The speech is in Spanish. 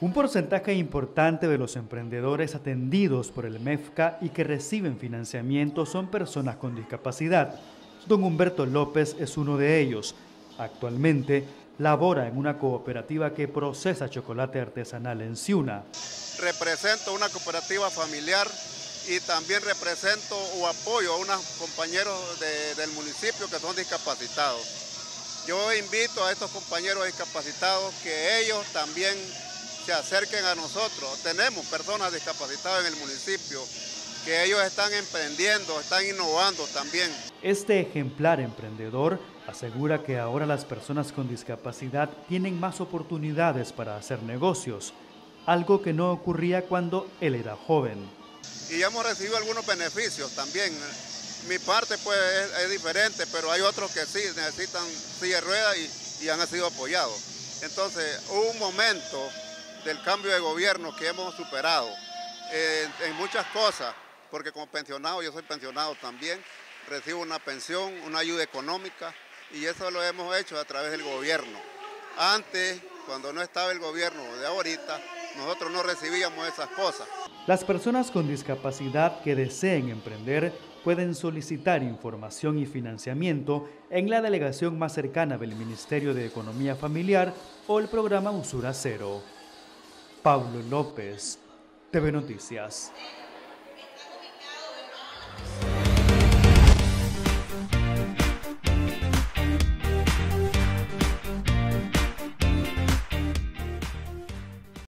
Un porcentaje importante de los emprendedores atendidos por el MEFCA y que reciben financiamiento son personas con discapacidad. Don Humberto López es uno de ellos. Actualmente labora en una cooperativa que procesa chocolate artesanal en Ciuna. Represento una cooperativa familiar y también represento o apoyo a unos compañeros del municipio que son discapacitados. Yo invito a estos compañeros discapacitados que ellos también se acerquen a nosotros. Tenemos personas discapacitadas en el municipio que ellos están emprendiendo, están innovando también. Este ejemplar emprendedor asegura que ahora las personas con discapacidad tienen más oportunidades para hacer negocios, algo que no ocurría cuando él era joven. Y hemos recibido algunos beneficios también. Mi parte pues es, diferente, pero hay otros que sí necesitan silla de ruedas y, han sido apoyados. Entonces, hubo un momento del cambio de gobierno que hemos superado eh, en muchas cosas, porque como pensionado, yo soy pensionado también, recibo una pensión, una ayuda económica, y eso lo hemos hecho a través del gobierno. Antes, cuando no estaba el gobierno de ahorita, nosotros no recibíamos esas cosas. Las personas con discapacidad que deseen emprender pueden solicitar información y financiamiento en la delegación más cercana del Ministerio de Economía Familiar o el programa Usura Cero. Pablo López, TV Noticias.